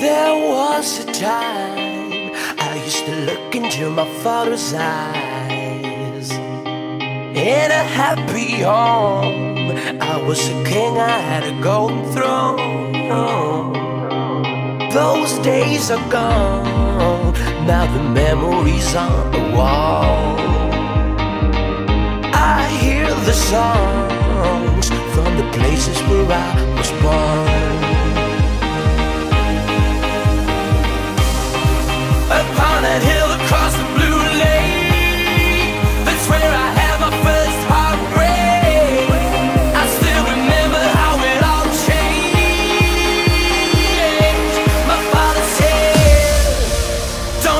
There was a time I used to look into my father's eyes. In a happy home, I was a king, I had a golden throne. Those days are gone, now the memories on the wall.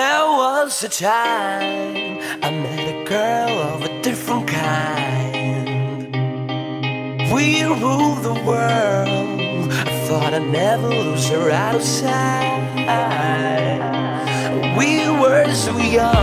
There was a time I met a girl of a different kind. We ruled the world. I thought I'd never lose her out of sight. We were so young.